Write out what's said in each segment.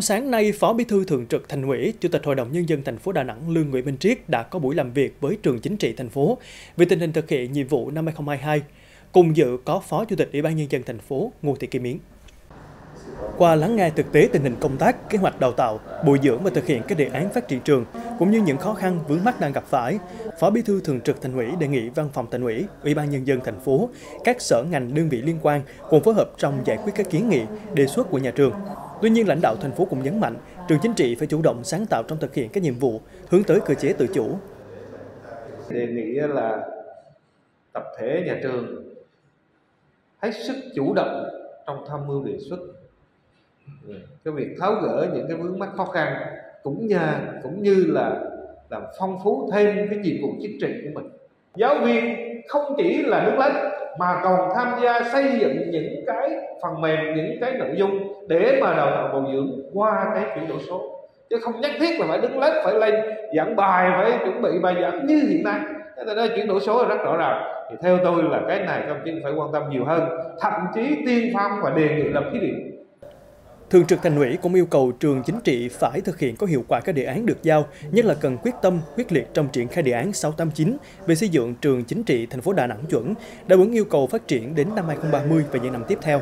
Sáng nay, Phó Bí thư Thường trực Thành ủy, Chủ tịch Hội đồng nhân dân thành phố Đà Nẵng Lương Nguyễn Minh Triết đã có buổi làm việc với trường chính trị thành phố về tình hình thực hiện nhiệm vụ năm 2022. Cùng dự có Phó Chủ tịch Ủy ban nhân dân thành phố Ngô Thị Kim Yến. Qua lắng nghe thực tế tình hình công tác, kế hoạch đào tạo, bồi dưỡng và thực hiện các đề án phát triển trường, cũng như những khó khăn vướng mắt đang gặp phải, Phó Bí thư Thường trực Thành ủy đề nghị Văn phòng Thành ủy, Ủy ban nhân dân thành phố, các sở ngành đơn vị liên quan cùng phối hợp trong giải quyết các kiến nghị, đề xuất của nhà trường. Tuy nhiên, lãnh đạo thành phố cũng nhấn mạnh, trường chính trị phải chủ động sáng tạo trong thực hiện các nhiệm vụ, hướng tới cơ chế tự chủ. Đề nghị là tập thể nhà trường hết sức chủ động trong tham mưu đề xuất cái việc tháo gỡ những cái vướng mắc khó khăn cũng như cũng như là làm phong phú thêm cái nhiệm vụ chính trị của mình giáo viên không chỉ là nước lách, mà còn tham gia xây dựng những cái phần mềm, những cái nội dung để mà đào tạo bồi dưỡng qua cái chuyển đổi số. Chứ không nhất thiết là phải đứng lớp phải lên, giảng bài, phải chuẩn bị bài giảng như hiện nay. Thế nên chuyển đổi số là rất rõ ràng. Thì theo tôi là cái này công chí phải quan tâm nhiều hơn. Thậm chí tiên phong và đề nghị làm thí điểm. Thường trực Thành ủy cũng yêu cầu trường chính trị phải thực hiện có hiệu quả các đề án được giao, nhất là cần quyết tâm, quyết liệt trong triển khai đề án 689 về xây dựng trường chính trị thành phố Đà Nẵng chuẩn, đáp ứng yêu cầu phát triển đến năm 2030 và những năm tiếp theo.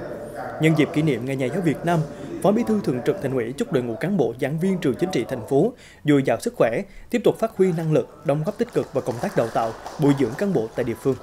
Nhân dịp kỷ niệm Ngày Nhà giáo Việt Nam, Phó Bí thư Thường trực Thành ủy chúc đội ngũ cán bộ, giảng viên trường chính trị thành phố dồi dào sức khỏe, tiếp tục phát huy năng lực, đóng góp tích cực vào công tác đào tạo, bồi dưỡng cán bộ tại địa phương.